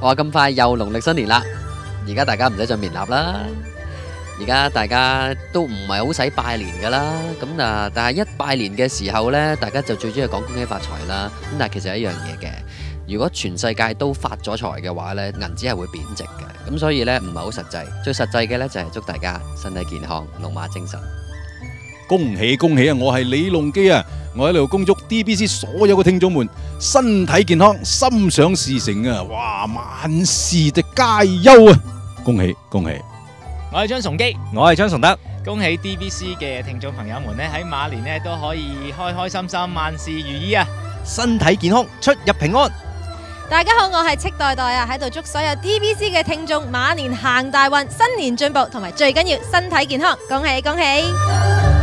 我话咁快又农历新年啦，而家大家唔使再面立啦，而家大家都唔系好使拜年噶啦，咁啊，但系一拜年嘅时候呢，大家就最中意讲恭喜发财啦。咁但系其实一样嘢嘅，如果全世界都发咗财嘅话呢，银纸系会贬值嘅，咁所以呢，唔系好实际。最实际嘅呢，就系祝大家身体健康，龙马精神。恭喜恭喜啊！我系李隆基啊，我喺度恭祝 DBC 所有嘅听众们。身体健康，心想事成啊！哇，万事的皆优啊！恭喜恭喜！我系张崇基，我系张崇德，恭喜 DBC 嘅听众朋友们咧，喺马年咧都可以开开心心，万事如意啊！身体健康，出入平安。大家好，我系戚代代啊，喺度祝所有 DBC 嘅听众马年行大运，新年进步，同埋最紧要身体健康，恭喜恭喜！